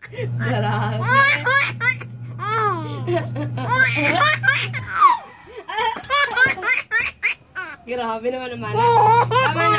Grabe. Grabe naman naman. Tama.